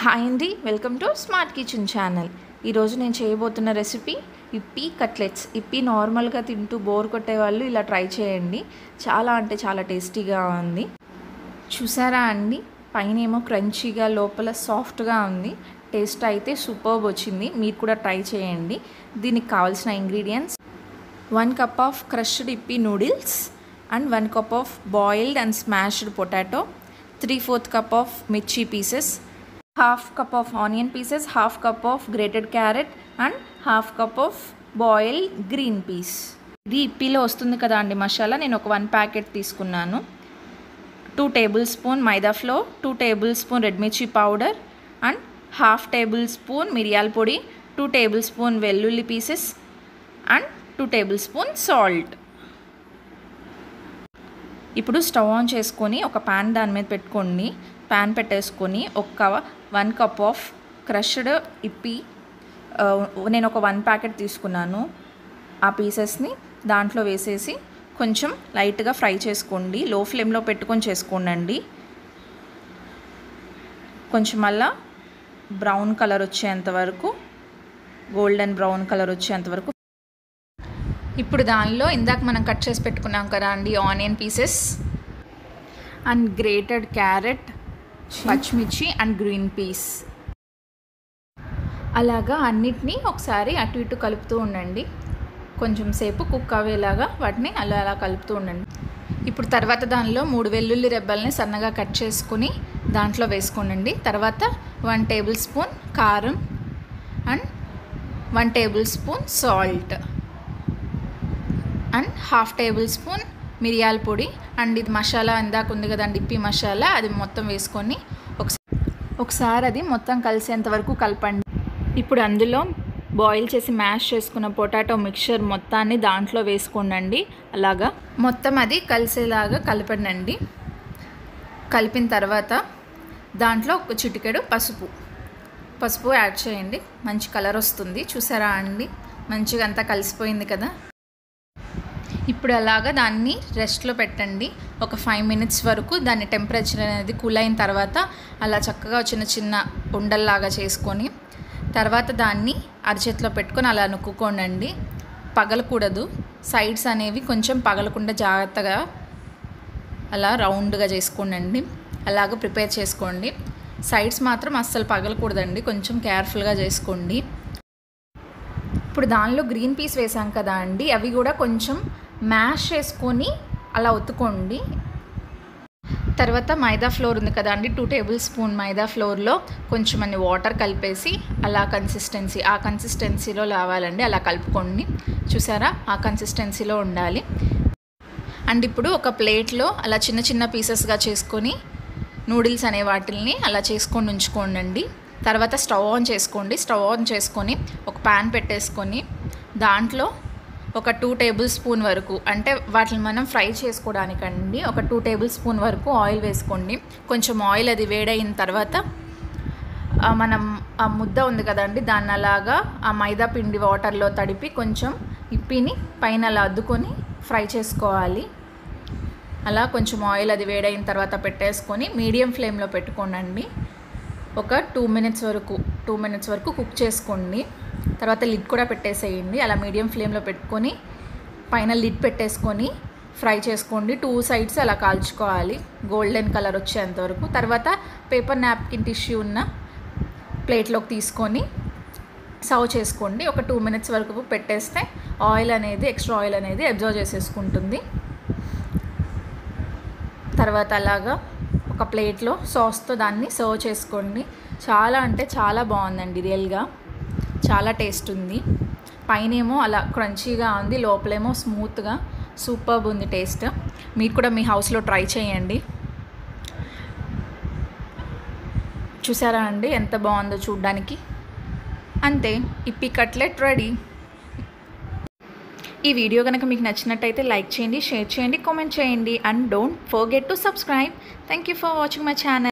Hi అండి welcome to smart kitchen channel. ఈరోజు నేను చేయబోతున్న రెసిపీ ఇప్పి కట్లెట్స్. ఇప్పి నార్మల్గా తింటూ బోర్ కొట్టే వాళ్ళు ఇలా ట్రై చేయండి. చాలా అంటే చాలా టేస్టీగా ఉంది. చూసారా అండి? పైన ఏమో క్రంచీగా లోపల సాఫ్ట్గా ఉంది. టేస్ట్ అయితే సూపర్బ్ వచ్చింది. మీరు కూడా ట్రై చేయండి. దీనికి కావాల్సిన ingredients one cup of crushed Yippee noodles and one cup of boiled and smashed potato three fourth cup of mirchi pieces half cup of onion pieces half cup of grated carrot and half cup of boil green peas ఇది ఇప్పిలో వస్తుంది కదా అండి మసాలా. నేను ఒక one packet తీసుకున్నాను. Two tablespoon maida flour two tablespoon red mirchi powder and half tablespoon మిరియాల పొడి two tablespoon vellulli pieces and two tablespoon salt ఇప్పుడు స్టవ్ ఆన్ చేసుకొని ఒక ప్యాన్ దాని మీద పెట్టుకోండి. ప్యాన్ పెట్టేసుకొని ఒక one cup of crushed Yippee నేను ఒక వన్ ప్యాకెట్ తీసుకున్నాను. ఆ పీసెస్ని దాంట్లో వేసేసి కొంచెం లైట్గా ఫ్రై చేసుకోండి. లో ఫ్లేమ్లో పెట్టుకొని చేసుకోండి కొంచెం అలా బ్రౌన్ కలర్ వచ్చేంత వరకు గోల్డెన్ బ్రౌన్ కలర్ వచ్చేంత వరకు. ఇప్పుడు దానిలో ఇందాక మనం కట్ చేసి పెట్టుకున్నాం కదా అండి onion pieces. And grated carrot. పచ్చిమిర్చి. And green peas. అలాగా అన్నిటినీ ఒకసారి అటు ఇటు కలుపుతూ ఉండండి. కొంచెం సేపు కుక్ అవేలాగా వాటిని అలా అలా కలుపుతూ ఉండండి. ఇప్పుడు తర్వాత దానిలో మూడు వెల్లుల్లి రెబ్బల్ని సన్నగా కట్ చేసుకుని దాంట్లో వేసుకోనండి. తర్వాత వన్ టేబుల్ స్పూన్ కారం and one tablespoon salt and half tablespoon మిరియాల పొడి అండ్ ఇది మసాలా ఇందాక ఉంది కదండి ఇప్పి మసాలా అది మొత్తం వేసుకొని ఒకసారి ఒకసారి అది మొత్తం కలిసేంత వరకు కలపండి. ఇప్పుడు అందులో బాయిల్ చేసి మ్యాష్ చేసుకున్న పొటాటో మిక్చర్ మొత్తాన్ని దాంట్లో వేసుకోండి అలాగా మొత్తం అది కలిసేలాగా కలపండి కలిపిన తర్వాత దాంట్లో ఒక చిటికెడు పసుపు. పసుపు యాడ్ చేయండి. మంచి కలర్ వస్తుంది. చూసారా అండి? మంచిగా అంతా కలిసిపోయింది కదా? ఇప్పుడు అలాగా దాన్ని రెస్ట్లో పెట్టండి. ఒక ఫైవ్ మినిట్స్ వరకు దాని టెంపరేచర్ అనేది కూల్ అయిన తర్వాత అలా చక్కగా చిన్న చిన్న ఉండల్లాగా చేసుకొని తర్వాత దాన్ని అరచేతిలో పెట్టుకొని అలా నొక్కుకోనండి పగలకూడదు. సైడ్స్ అనేవి కొంచెం పగలకుండా జాగ్రత్తగా అలా రౌండ్గా చేసుకోనండి. అలాగ ప్రిపేర్ చేసుకోండి. సైడ్స్ మాత్రం అస్సలు పగలకూడదండి. కొంచెం కేర్ఫుల్గా చేసుకోండి. ఇప్పుడు దానిలో గ్రీన్ పీస్ వేసాం కదా అండి. అవి కూడా కొంచెం మ్యాష్ చేసుకొని అలా ఒత్తుకోండి. తర్వాత మైదా ఫ్లోర్ ఉంది కదా అండి టూ టేబుల్ స్పూన్ మైదా ఫ్లోర్లో కొంచెం అన్ని వాటర్ కలిపేసి అలా కన్సిస్టెన్సీ ఆ కన్సిస్టెన్సీలో రావాలండి అలా కలుపుకోండి. చూసారా? ఆ కన్సిస్టెన్సీలో ఉండాలి. అండ్ ఇప్పుడు ఒక ప్లేట్లో అలా చిన్న చిన్న పీసెస్గా చేసుకొని నూడిల్స్ అనే వాటిల్ని అలా చేసుకొని ఉంచుకోండి తర్వాత స్టవ్ ఆన్ చేసుకోండి. స్టవ్ ఆన్ చేసుకొని ఒక ప్యాన్ పెట్టేసుకొని దాంట్లో ఒక టూ టేబుల్ స్పూన్ వరకు. అంటే వాటిని మనం ఫ్రై చేసుకోవడానికండి ఒక టూ టేబుల్ స్పూన్ వరకు ఆయిల్ వేసుకోండి. కొంచెం ఆయిల్ అది వేడైన తర్వాత మనం ఆ ముద్ద ఉంది కదండి దాన్ని అలాగా ఆ మైదా పిండి వాటర్లో తడిపి కొంచెం ఇప్పిని పైన అలా అద్దుకొని ఫ్రై చేసుకోవాలి. అలా కొంచెం ఆయిల్ అది వేడైన తర్వాత పెట్టేసుకొని మీడియం ఫ్లేమ్లో పెట్టుకోండి ఒక టూ మినిట్స్ వరకు టూ మినిట్స్ వరకు కుక్ చేసుకోండి. తర్వాత లిడ్ కూడా పెట్టేసేయండి. అలా మీడియం ఫ్లేమ్లో పెట్టుకొని పైన లిడ్ పెట్టేసుకొని ఫ్రై చేసుకోండి. టూ సైడ్స్ అలా కాల్చుకోవాలి. గోల్డెన్ కలర్ వచ్చేంత వరకు. తర్వాత పేపర్ నాప్కిన్ టిష్యూ ఉన్న ప్లేట్లోకి తీసుకొని సర్వ్ చేసుకోండి. ఒక టూ మినిట్స్ వరకు పెట్టేస్తే ఆయిల్ అనేది ఎక్స్ట్రా ఆయిల్ అనేది అబ్జర్వ్ చేసేసుకుంటుంది. తర్వాత అలాగా ఒక ప్లేట్లో సాస్తో దాన్ని సర్వ్ చేసుకోండి. చాలా అంటే చాలా బాగుందండి రియల్గా చాలా టేస్ట్ ఉంది. పైనేమో అలా క్రంచీగా ఉంది లోపలేమో స్మూత్గా సూపర్బ్ ఉంది టేస్ట్ మీరు కూడా మీ హౌస్లో ట్రై చేయండి. చూసారా అండి ఎంత బాగుందో చూడ్డానికి? అంతే ఇప్పి కట్లెట్ రెడీ ఈ వీడియో కనుక మీకు నచ్చినట్టయితే లైక్ చేయండి షేర్ చేయండి కామెంట్ చేయండి. And don't forget to subscribe thank you for watching my channel